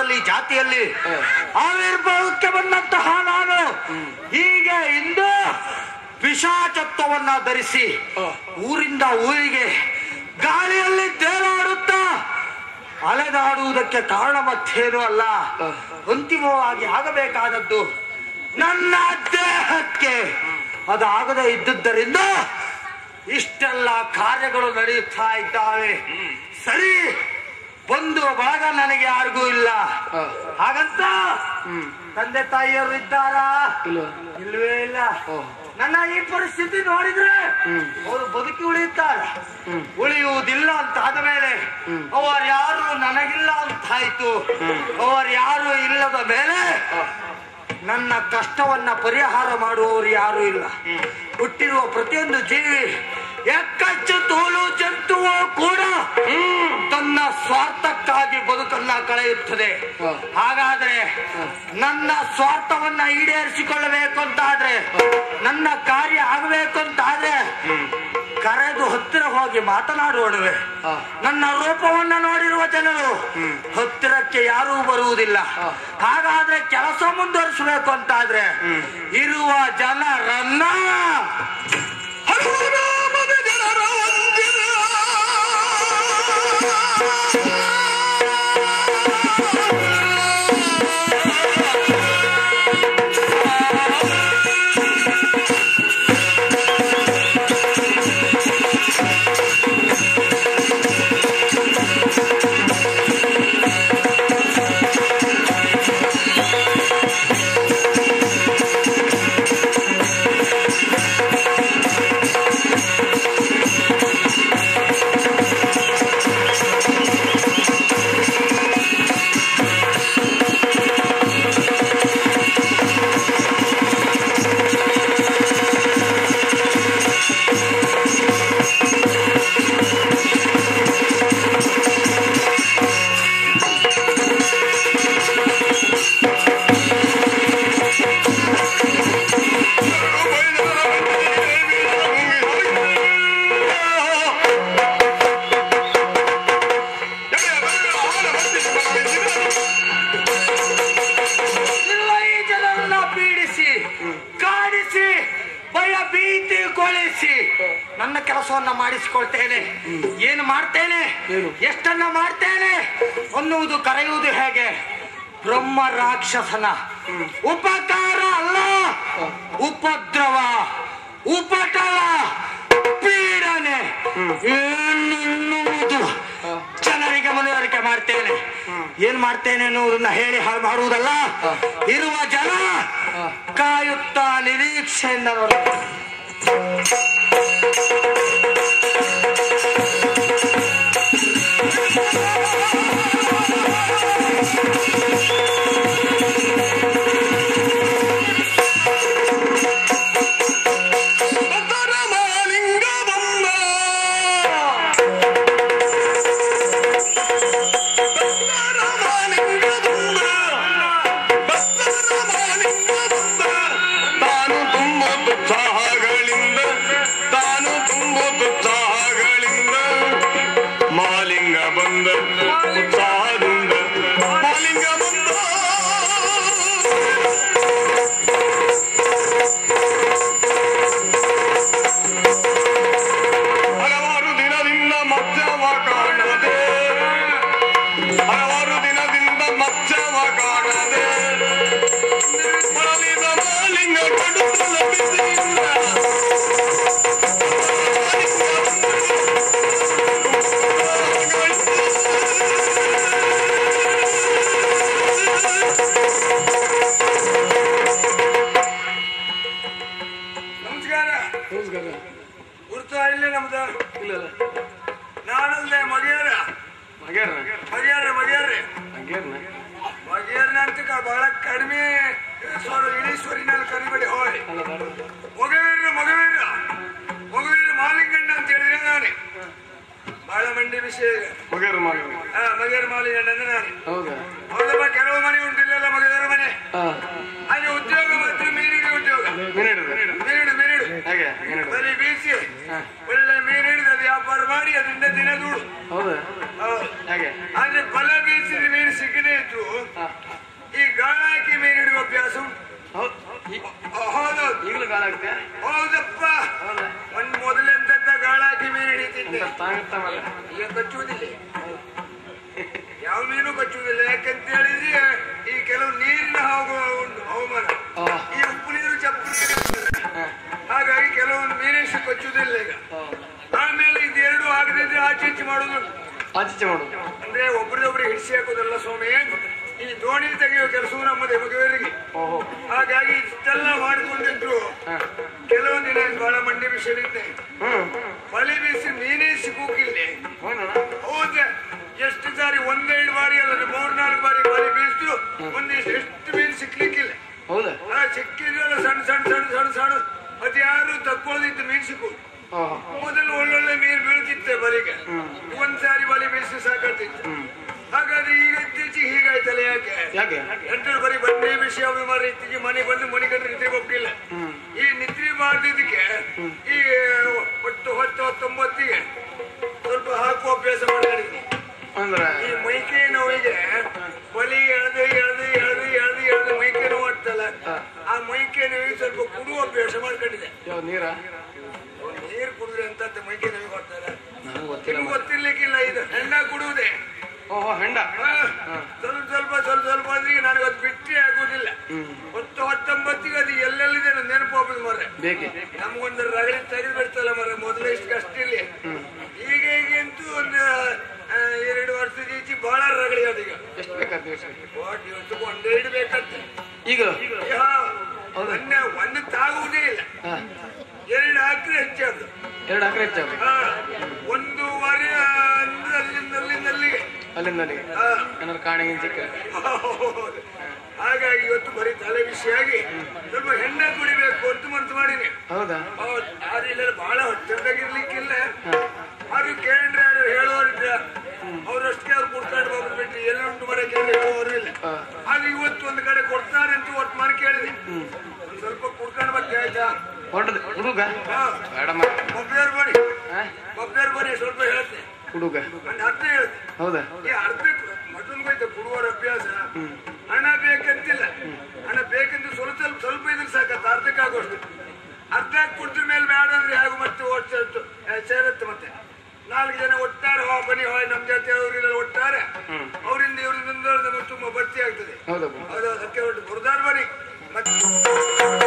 ಸ್ಥಾನದಲ್ಲಿ ಜಾತಿಯಲ್ಲಿ ಆವಿರ್ಭಾವಕ್ಕೆ ಬಂದಂತಹ ನಾನು ಹೀಗೆ ಇಂದು ಪಿಶಾಚತ್ವವನ್ನ ಧರಿಸಿ ಊರಿಂದ ಊರಿಗೆ ಗಾಳಿಯಲ್ಲಿ ತೇಲಾಡುತ್ತಾ ಅಲೆದಾಡುವುದಕ್ಕೆ ಕಾರಣ ಮತ್ತೇನು ಅಲ್ಲ. ಅಂತಿಮವಾಗಿ ಆಗಬೇಕಾದದ್ದು ನನ್ನ ದೇಹಕ್ಕೆ. ಅದಾಗದೆ ಇದ್ದುದರಿಂದ ಇಷ್ಟೆಲ್ಲ ಕಾರ್ಯಗಳು ನಡೆಯುತ್ತಾ ಇದ್ದಾವೆ. ಸರಿ ಬಂದು ಭಾಗ ನನಗೆ ಯಾರಿಗೂ ಇಲ್ಲ. ಹಾಗಂತ ತಂದೆ ತಾಯಿಯವರು ಇದ್ದಾರಾ? ಇಲ್ವೇ? ಇಲ್ಲ. ನನ್ನ ಈ ಪರಿಸ್ಥಿತಿ ನೋಡಿದ್ರೆ ಅವರು ಬದುಕಿ ಉಳಿಯುತ್ತಾರೆ. ಉಳಿಯುವುದಿಲ್ಲ ಅಂತ ಆದ ಮೇಲೆ ಅವರು ಯಾರು ನನಗಿಲ್ಲ ಅಂತಾಯ್ತು ಅವರು ಯಾರು ಇಲ್ಲದ ಮೇಲೆ ನನ್ನ ಕಷ್ಟವನ್ನ ಪರಿಹಾರ ಮಾಡುವವರು ಯಾರು ಇಲ್ಲ. ಹುಟ್ಟಿರುವ ಪ್ರತಿಯೊಂದು ಜೀವಿ ಎಕ್ಕಚ್ಚು ತೋಲು ಜಂತುವು ಕೂಡ? ತನ್ನ ಸ್ವಾರ್ಥಕ್ಕಾಗಿ ಬದುಕನ್ನ ಕಳೆಯುತ್ತದೆ. ಹಾಗಾದ್ರೆ ನನ್ನ ಸ್ವಾರ್ಥವನ್ನ ಈಡೇರಿಸಿಕೊಳ್ಳಬೇಕು ಅಂತಾದ್ರೆ ನನ್ನ ಕಾರ್ಯ ಆಗಬೇಕು ಅಂತಾದ್ರೆ ಕರೆದು ಹತ್ತಿರ ಹೋಗಿ ಮಾತನಾಡೋಣವೆ ನನ್ನ ರೂಪವನ್ನ ನೋಡಿರುವ ಜನರು ಹತ್ತಿರಕ್ಕೆ ಯಾರೂ ಬರುವುದಿಲ್ಲ. ಹಾಗಾದ್ರೆ ಕೆಲಸ ಮುಂದುವರಿಸಬೇಕು ಅಂತಾದ್ರೆ ಇರುವ ಜನರನ್ನ Yeah. ನನ್ನ ಕೆಲಸವನ್ನ ಮಾಡಿಸಿಕೊಳ್ತೇನೆ. ಏನು ಮಾಡ್ತೇನೆ? ಎಷ್ಟನ್ನ ಮಾಡ್ತೇನೆ? ಅನ್ನುವುದು ಕರೆಯುವುದು ಹೇಗೆ? ಬ್ರಹ್ಮ ರಾಕ್ಷಸನ. ಉಪಕಾರ ಅಲ್ಲ. ಉಪದ್ರವ. ಉಪಟಳ. ಪೀಡನೆ. ಎನ್ನುವುದು ಜನರಿಗೆ ಮನವರಿಕೆ ಮಾಡ್ತೇನೆ. ಏನ್ ಮಾಡ್ತೇನೆ ಅನ್ನೋದನ್ನ ಹೇಳಿ ಹಾಳು ಮಾಡುವುದಲ್ಲ? ಇರುವ ಜನ ಕಾಯುತ್ತಾ ನಿರೀಕ್ಷೆಯಿಂದ Thank you. ಮಗರ್ ಹಾ ನಾನೇ. ಹೌದಾ? ಕೆಲವು ಮನೆ ಉಂಟಿಲ್ಲ ಮಗೆಯರ ಮನೆ? ಅಲ್ಲಿ ಉದ್ಯೋಗ ಮೀನಿಗೆ ಉದ್ಯೋಗ. ಮೀನಿಡು ಮೀನಿಡು ಹಾಗೆ? ಮಿನಿಟ್ ಬರೀ ಬೀಸಿ. ಒಳ್ಳೆ ಮೀನು ಹಿಡಿದು ಅದು ವ್ಯಾಪಾರ ಮಾಡಿ ಅದರಿಂದ ದಿನ ದೂಡು ಹೌದಾ. ಹಾಗೆ? ಅಲ್ಲಿ ಬಲ ಬೀಸಿದ ಮೀನು ಹಾ. ಈ ಗಾಳ ಹಾಕಿ ಅಭ್ಯಾಸ ಉಂಟು. ಹೌದು. ಹೌದು. ಈಗಲೂ ಆಗ್ತೇ ಹೌದಪ್ಪ. ಹೌದಾ? ಈಗ ಕಚ್ಚುವುದಿಲ್ಲ. ಯಾವ ಮೀನು ಕಚ್ಚುವುದಿಲ್ಲ? ಯಾಕಂತ ಹೇಳಿದ್ರೆ ಈ ಕೆಲವು ನೀರಿನ ಹೋಗುವ ಒಂದು ಹವಾಮಾನ ಈ ಉಪ್ಪು ನೀರು ಚಪ್ಪು ನೀರು ಹಾಗಾಗಿ ಕೆಲವೊಂದು ಮೀನೇಶು ಕಚ್ಚುವುದಿಲ್ಲ ಈಗ. ಆಮೇಲೆ ಆಮೇಲೆ ಇದೆರಡು ಆಗದಿದ್ರೆ ಆಚೆ ಈಚೆ ಮಾಡುದು ಆಚೆ ಮಾಡೋದು ಅಂದ್ರೆ ಒಬ್ರದೊಬ್ರು ಹಿಡಿಸಿ ಹಾಕೋದಲ್ಲ ಸ್ವಾಮಿ ಈ ದೋಣಿ ತೆಗೆಯುವ ಕೆಲಸವು ನಮ್ಮದೇ ಮಗುವರಿಗೆ ಹಾಗಾಗಿ ಇಷ್ಟೆಲ್ಲ ಮಾಡಿಕೊಂಡಿದ್ರು. ಕೆಲವೊಂದಿನ ಕೆಲವೊಂದು ದಿನ ಬಹಳ ಮಂಡಿ ಬಿಸಿಲಿದ್ದೆ ಇದ್ದೆ ಬಲಿ ಬೀಸಿ ಮೀನೇ ಸಿಕ್ಕೋಕಿಲ್ಲ ಹೋಗೋಣ ಹೌದ. ಎಷ್ಟು ಸಾರಿ ಒಂದೆರಡು ಬಾರಿ ಅಲ್ಲ ಮೂರ್ನಾಲ್ಕು ಬಾರಿ ಬಲಿ ಬೀಸಿದ್ರು ಒಂದಿಷ್ಟು ಎಷ್ಟು ಮೀನು ಸಿಕ್ಲಿಕ್ಕಿಲ್ಲ. ಸಿಕ್ಕಿದ್ರೆ ಸಣ್ಣ ಸಣ್ಣ ಸಣ್ಣ ಸಣ್ಣ ಸಣ್ಣ ಅದ್ಯಾರು ತಕ್ಕೊಳ್ದಿತ್ತು ಮೀನು ಸಿಕ್ಕು ಮೊದಲು ಒಳ್ಳೊಳ್ಳೆ ಮೀನು ಬೀಳ್ತಿತ್ತೆ ಬಲಿಗೆ. ಒಂದ್ಸಾರಿ ಬಲಿ ಬೀಸಿ ಸಾಕಾಗ್ತಿತ್ತು. ಯಾಕೆ? ಎಂಟು ಎಂಟರು ಬರೀ ಬಂದೇ ವಿಷಯ ಅಭಿಮಾನ ಇತ್ತೀಚೆ ಮನೆ ಬಂದು ಮನೆಗಂಡ್ರೆ ನಿದ್ರೆ ಹೋಗ್ಲಿಲ್ಲ. ಈ ನಿದ್ರೆ ಮಾಡಿದಕ್ಕೆ ಈ ಒಟ್ಟು ಹತ್ತು ಹತ್ತೊಂಬತ್ತಿಗೆ ಸ್ವಲ್ಪ ಹಾಕುವ ಅಭ್ಯಾಸ ಮಾಡಿದ್ದೀನಿ ಅಂದ್ರೆ? ಈ ಮೈಕೈ ನೋವಿಗೆ ಬಲಿ ಎಳ್ದು ಎಳ್ದು ಎಳ್ದು ಎಳ್ದು ಎಳ್ದು ಮೈಕೈ ನೋವು ಆಗ್ತಲ್ಲ? ಆ ಮೈಕೈ ನೋವಿಗೆ ಸ್ವಲ್ಪ ಕುಡುವ ಅಭ್ಯಾಸ ಮಾಡ್ಕೊಂಡಿದೆ ನೀರ? ನೀರು ಕುಡಿದ್ರೆ ಅಂತ ಮೈಕೈ ನೋವಿಗೆ ಹೊಡ್ತಾರೆ ಗೊತ್ತಿರ್ಲಿಕ್ಕಿಲ್ಲ ಇದು. ಹೆಣ್ಣ ಕುಡುವುದೇ ಓಹೋ ಹೆಂಡ. ಸ್ವಲ್ಪ ಸ್ವಲ್ಪ ಸ್ವಲ್ಪ ಸ್ವಲ್ಪ ಅಂದ್ರೆ ಈಗ ನನಗೆ ಅದು ಬಿಟ್ಟೆ ಆಗುದಿಲ್ಲ. ಹೊತ್ತು ಹತ್ತೊಂಬತ್ತಿಗೆ ಅದು ಎಲ್ಲೆಲ್ಲಿದೆ ನಾನು ನೆನಪು ಹೋಗುದು ಮರ್ರೆ. ನಮ್ಗೊಂದು ರಗಡಿ ತೆಗೆದು ಬಿಡ್ತಲ್ಲ ಮರ ಮೊದಲೇ ಇಷ್ಟು ಕಷ್ಟ ಇಲ್ಲಿ. ಈಗ ಈಗಂತೂ ಒಂದು ಎರಡು ವರ್ಷದ ಈಚೆ ಬಹಳ ರಗಡಿ ದಿವಸ? ಓ, ದಿವಸಕ್ಕೆ ಒಂದೆರಡು ಬೇಕಾಗ್ತದೆ ಈಗ? ಒಂದೇ ತಾಗುವುದೇ ಇಲ್ಲ. ಎರಡು ಆಕ್ರೆ ಹೆಚ್ಚಾದ್ರು ಎರಡು ಆಕ್ರೆ ಹೆಚ್ಚಾವ ಹಾ. ಏನಾದ್ರು ಕಾಣೆ ಸಿಕ್ಕ ಹಾಗಾಗಿ ಇವತ್ತು ಬರೀ ತಲೆ ಬಿಸಿಯಾಗಿ ಸ್ವಲ್ಪ ಹೆಣ್ಣ ಕುಡಿಬೇಕು ಅಂತ ಮನಸ್ಸು ಮಾಡೀನಿ ಹೌದಾ. ಆದ್ರೆ ಬಹಳ ಹೊಟ್ಟೆದಾಗಿರ್ಲಿಕ್ಕಿಲ್ಲ ಅದು ಕೇಳಿದ್ರೆ ಯಾರು ಹೇಳೋರಿದ್ರ ಅವರಷ್ಟೇ ಅವ್ರು ಕೊಡ್ತಾರೆ ಬಾಬು ಬಿಟ್ಟು ಎಲ್ಲ ಉಂಟು ಮರ ಕೇಳಿ ಹೇಳೋರು ಇಲ್ಲ. ಆದ್ರೆ ಇವತ್ತು ಒಂದ್ ಕಡೆ ಕೊಡ್ತಾರೆ ಅಂತ ಒಟ್ಟು ಮಾಡಿ ಕೇಳಿದೆ. ಸ್ವಲ್ಪ ಕುಡ್ಕೊಂಡು ಬಗ್ಗೆ ಆಯ್ತಾ? ಹೊರಟದ ಹುಡುಗ? ಬೇಡ ಮಾಡಿ ಒಬ್ಬರು ಬನ್ನಿ. ಬಬ್ಬೇರ್ ಬನ್ನಿ ಸ್ವಲ್ಪ ಹೇಳ್ತೆ. ಹುಡುಗ. ಹೌದಾ? ಕೊಡುವವರ ಅಭ್ಯಾಸ. ಹಣ ಬೇಕಂತಿಲ್ಲ. ಹಣ ಬೇಕಂತ ಸ್ವಲ್ಪ ಸ್ವಲ್ಪ ಸ್ವಲ್ಪ ಇದ್ರೆ ಸಾಕತ್ತ ಅರ್ಧಕ್ಕಾಗೋಷ್ಟು ಅರ್ಧ ಕೊಡ್ತ ಮೇಲೆ ಬೇಡ ಅಂದ್ರೆ ಹೇಗೂ ಮತ್ತೆ ಒಟ್ಟು ಸೇರತ್ತೆ ಮತ್ತೆ. ನಾಲ್ಕು ಜನ ಒಟ್ಟಾರೆ ಹೋ ಬನ್ನಿ ಹೋಯ್ ನಮ್ ಜಾತಿ ಅವರೆಲ್ಲ ಒಟ್ಟಾರೆ. ಅವರಿಂದ ಇವರಿಂದ ನಮಗೆ ತುಂಬಾ ಭರ್ತಿ ಆಗ್ತದೆ. ಹೌದಪ್ಪ ಹೌದು ಅದಕ್ಕೆ ಬುರ್ದಾರ್ ಬರಿ ಬನ್ನಿ. ಮತ್ತೆ